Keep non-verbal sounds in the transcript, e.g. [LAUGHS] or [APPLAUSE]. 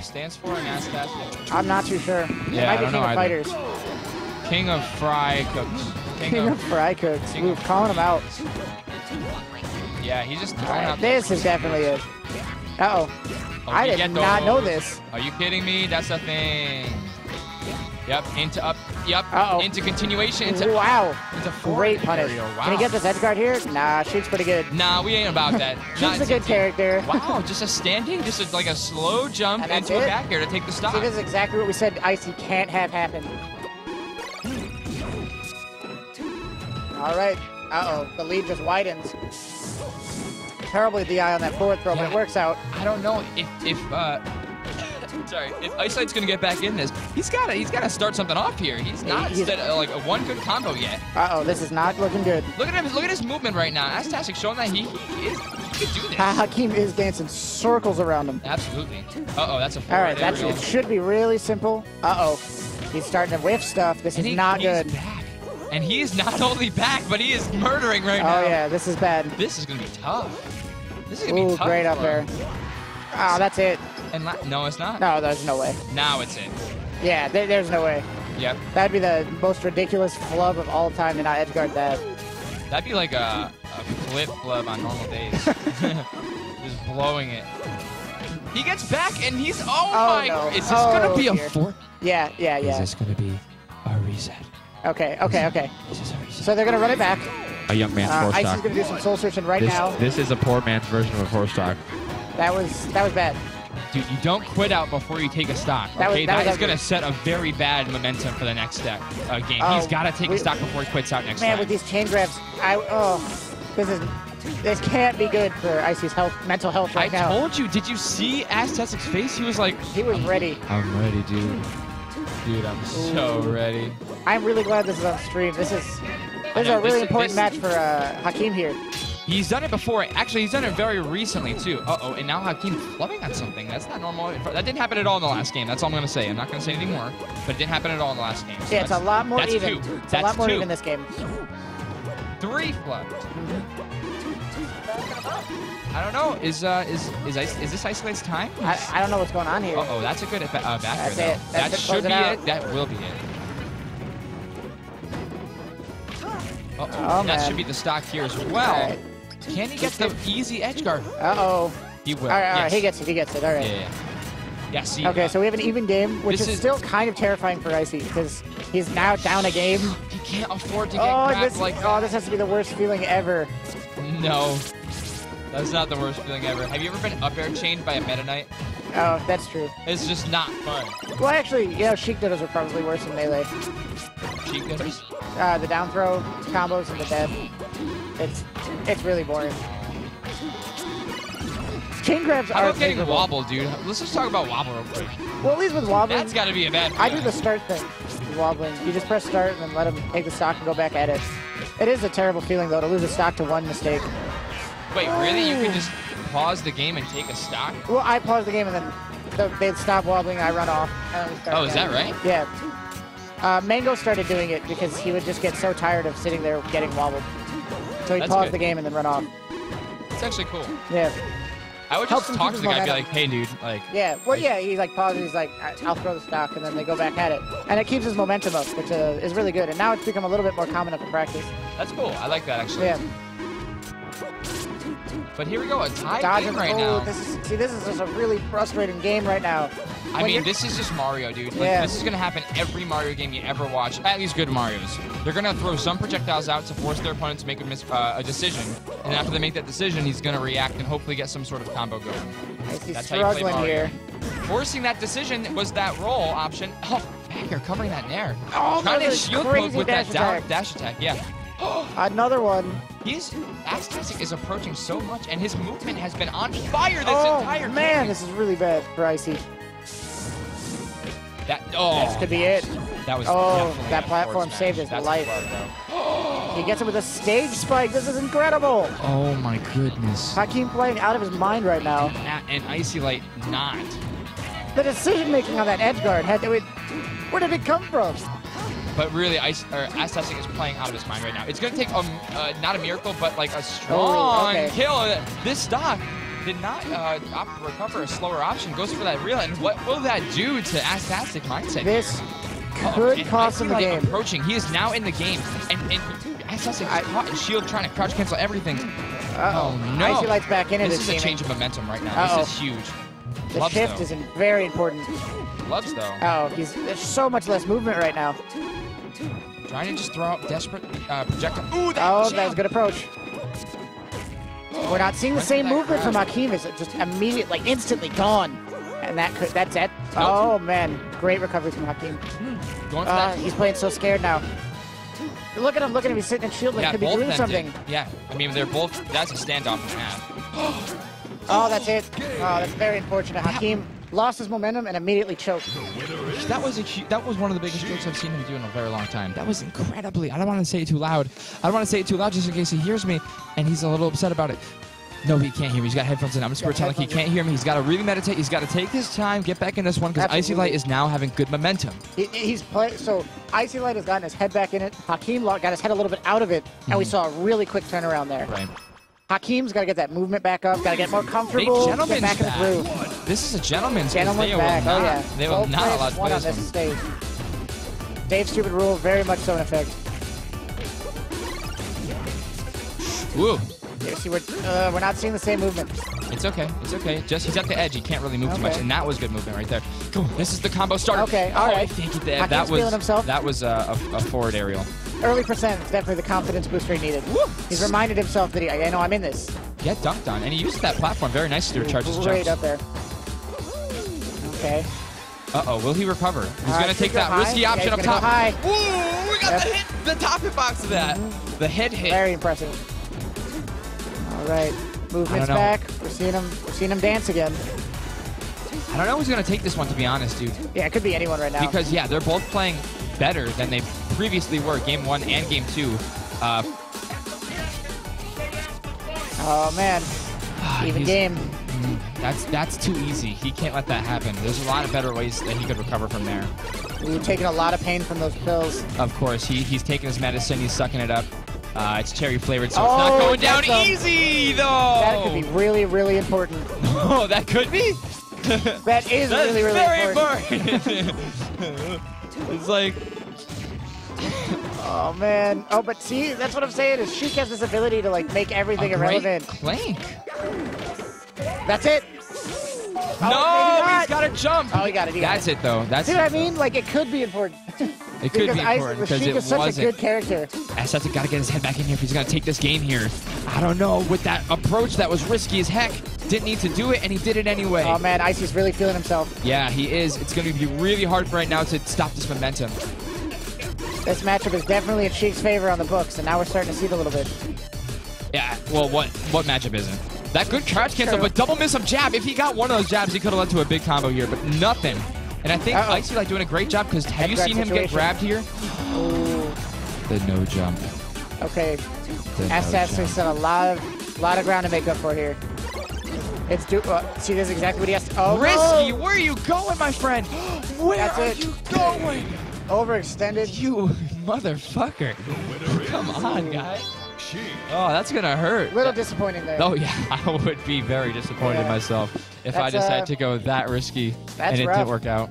stands for in AssTASTic? I'm not too sure. Yeah, I be don't King know of either. Fighters. King of Fry Cooks. King, King of, of Fry Cooks. King Ooh, of- calling him out. Yeah, he's just throwing Alright, out. this is definitely it. Uh-oh. Oh, I did not know this. Are you kidding me? That's a thing. Yep, into up, yep, Uh-oh. into continuation, into Wow. into Great punish. area. Wow. Can he get this edge guard here? Nah, Sheik's pretty good. Nah, we ain't about that. [LAUGHS] Sheik's a good character. Wow, just a standing, just a, like a slow jump And into a back air to take the stop. See, this is exactly what we said Icy can't have happen. All right. Uh-oh. The lead just widens. Terribly DI on that forward throw, but it works out. I don't know if if uh sorry if Icylight's gonna get back in this. He's gotta he's gotta start something off here. He's not He's- set, uh, like a one good combo yet. Uh-oh, this is not looking good. Look at him look at his movement right now. AssTASTic showing that he, he is he can do this. Ha- Hakeem is dancing circles around him. Absolutely. Uh oh, that's a All forward right, that aerial. should, should be really simple. Uh-oh. He's starting to whiff stuff. This And is he- not good. Back. And he is not [LAUGHS] only back, but he is murdering right now. Oh, yeah, this is bad. This is gonna be tough. This is gonna be Ooh, tough. great up there. him. Oh, that's it. And la- no, it's not. No, there's no way. Now it's in. Yeah, there, there's no way. Yep. That'd be the most ridiculous flub of all time to not edgeguard that. That'd be like a, a flip flub on normal days. [LAUGHS] [LAUGHS] Just blowing it. He gets back and he's oh, Oh, my! no. Is this Oh, gonna be a dear. four? Yeah, yeah, Is this gonna be a reset? Okay, okay, okay. Is this a reset? So they're gonna run it back. A young man's Uh, horse Icy's stock. gonna do some soul searching right This, now. this is a poor man's version of a horse stock. That was that was bad. Dude, you don't quit out before you take a stock. That was- Okay, that that was is gonna set a very bad momentum for the next step uh, game. Oh, He's gotta take we- a stock before he quits out next Man, time. with these chain grabs, I oh, this is this can't be good for Icy's health, mental health I right now. I told you. Did you see Aztec's face? He was like, He was ready. "I'm ready, dude. Dude, I'm so ready." I'm really glad this is on stream. This is I this is know, a really important match for uh, Hakeem here. He's done it before. Actually, he's done it very recently too. Uh oh, and now Hakeem flubbing on something. That's not normal. That didn't happen at all in the last game. That's all I'm gonna say. I'm not gonna say anything more. But it didn't happen at all in the last game. So Yeah, it's a lot more that's even. Two. It's that's a lot more two. even this game. Three flubs. I don't know. Is uh is is is this Icylight's time? I, I don't know what's going on here. Uh oh, that's a good uh, backer That's it. That's that it. Should it be out. it. That will be it. Uh-oh. Oh, that man. should be the stock here as well. Can he get the easy edge guard? Uh oh. He will. All right, all right. yes. He gets it. He gets it. All right. Yeah. yeah. Yeah, see. Okay, uh, so we have an even game, which is, is- still kind of terrifying for Icy because he's now down a game. he can't afford to get Oh, this, like oh, this has to be the worst feeling ever. No. That's not the worst feeling ever. Have you ever been up air chained by a Meta Knight? Oh, that's true. It's just not fun. Well, actually, you know, Sheik Dodos are probably worse than Melee. Hitters. Uh, the down throw combos and the death. It's it's really boring. Chain grabs How are about getting miserable. wobble, dude? Let's just talk about wobble real quick. Well, at least with wobbling, That's got to be a bad. Thing. I do the start thing. with Wobbling. You just press start and then let him take the stock and go back at it. It is a terrible feeling though to lose a stock to one mistake. Wait, really? You can just pause the game and take a stock? Well, I pause the game and then the, they'd stop wobbling. I run off. and start Oh, is that right? Yeah. Uh, Mang0 started doing it because he would just get so tired of sitting there getting wobbled. So he'd That's pause good. the game and then run off. It's actually cool. Yeah. I would Helps just him talk to the guy, be like, "Hey, dude, like, Yeah. Well, yeah. He like pauses. He's like, "I- "I'll throw the stock," and then they go back at it, and it keeps his momentum up, which uh, is really good. And now it's become a little bit more common up in practice. that's cool. I like that actually." Yeah. But here we go, a tie Dodge game right oh, now. this is see, this is just a really frustrating game right now. I mean, this is just Mario, dude. Like, Yeah. This is gonna happen every Mario game you ever watch. At least good Mario's. They're gonna throw some projectiles out to force their opponent to make a, mis- uh, a decision, and after they make that decision, he's gonna react and hopefully get some sort of combo going. He's That's how you play struggling Mario. here. Forcing that decision was that roll option. Oh, back air covering that nair. Oh, Trying to that was a shield crazy with dash that down attack. dash attack. Yeah. [GASPS] Another one. He's Aztec is approaching so much, and his movement has been on fire this entire oh entire man, this is really bad for Icy. That oh, This could be it. that was Oh, that platform saved smash. his That's life. a. He gets it with a stage spike. This is incredible. Oh my goodness. Hakeem playing out of his mind right now. A- And Icy Light not. The decision making on that edge guard had to. It, where did it come from? But really, Ice or Aztec is playing out of his mind right now. It's gonna take um uh, not a miracle, but like a strong okay. kill. This stock did not uh, to recover a slower option. Goes for that real, and what will that do to AssTASTic mindset? This Uh-oh, could and cost him the game. Approaching, he is now in the game, and and dude, AssTASTic is caught in shield trying to crouch cancel everything. Uh-oh. Oh no! Icy Light's back in it. This is a change of momentum right now. Uh-oh. This is huge. The Gloves, shift though. is very important. Gloves though. Oh, he's there's so much less movement right now. Trying to just throw out desperate uh, projectile. Ooh, that Oh, jab. that's a good approach. We're not seeing the same movement from. Hakim. It's just immediately, like instantly gone. And that could, that's it. Oh man, great recovery from for Uh, he's playing so scared now. Look at him, look at him. He's sitting in shield like yeah, could be doing something. did. Yeah, I mean they're both. That's a standoff half. [GASPS] Oh, that's it. Oh, that's very unfortunate. Hakim lost his momentum and immediately choked. That was a hu- that was one of the biggest jokes I've seen him do in a very long time. That was incredibly. I don't want to say it too loud. I don't want to say it too loud just in case he hears me and he's a little upset about it. No, he can't hear me. He's got headphones in. I'm just Got pretending like he can't hear me. He's got to really meditate. He's got to take his time, get back in this one because Icy Light is now having good momentum. He, he's play, so Icy Light has gotten his head back in it. Hakim lo- got his head a little bit out of it, and we mm-hmm. saw a really quick turnaround there. Right. Hakim's got to get that movement back up, got to get more comfortable, get gentleman's back in the back. groove. This is a gentleman's. Gentleman's they back. Will not, oh yeah. They will Both not allow to play on this one. stage. Dave's stupid rule, very much so in effect. Woo. You see, we're, uh, we're not seeing the same movement. It's okay. It's okay. Just he's at the edge. He can't really move too much, and that was good movement right there. Come on. This is the combo starter. Okay, all oh, right. Thank you, Dave. That was himself. that was uh, a, a forward aerial. Early percent is definitely the confidence booster he needed. Woo. He's reminded himself that he, I know I'm in this. Get dunked on, and he used that platform very nicely to recharge his Great jumps. up there. Okay. Uh oh, will he recover? He's Uh, gonna should take that high. risky Yeah, option he's up top. high. We got Yep. the hit, the top hitbox of that. The head hit. Very impressive. All right. Movement's back. We're seeing him. We're seeing him dance again. I don't know who's gonna take this one, to be honest, dude. Yeah, it could be anyone right now. Because yeah, they're both playing better than they previously were, game one and game two. Uh, oh man, [SIGHS] even game. That's that's too easy. He can't let that happen. There's a lot of better ways that he could recover from there. We've taken a lot of pain from those pills. Of course, he, he's taking his medicine. He's sucking it up. Uh, it's cherry flavored, so Oh, it's not going down a- easy though. That could be really, really important. [LAUGHS] oh, that could be. [LAUGHS] That is really, really very important. important. [LAUGHS] it's like Oh man. Oh, but see, that's what I'm saying. Is Sheik has this ability to like make everything a irrelevant. clank. That's it. no, Oh, not. he's got to jump. Oh, he got it. He got That's it though. That's See what I mean? Like it could be important. It could be important because it it is such wasn't. a good character. Asset's got to get his head back in here if he's going to take this game here. I don't know. With that approach that was risky as heck, didn't need to do it, and he did it anyway. Oh man, Icy's really feeling himself. yeah, he is. It's going to be really hard right now to stop this momentum. This matchup is definitely in Sheik's favor on the books, and now we're starting to see it a little bit. Yeah, well, what what matchup isn't? That good crouch cancel, True. but double miss of jab. If he got one of those jabs, he could have led to a big combo here, but nothing. And I think Uh-oh. Icy like doing a great job because have you seen him get grabbed here? Ooh. The no jump. Okay. The no SS jump. has got a lot of lot of ground to make up for here. It's do. Uh, see, this is exactly what he has to. Oh, Risky, no! where are you going, my friend? [GASPS] Where That's are it. you going? Overextended. You [LAUGHS] motherfucker. Come on, guy. Oh, that's gonna hurt. A little disappointing there. Oh yeah, [LAUGHS] I would be very disappointed Yeah. myself if I decided uh, to go that risky that's and it rough. didn't work out.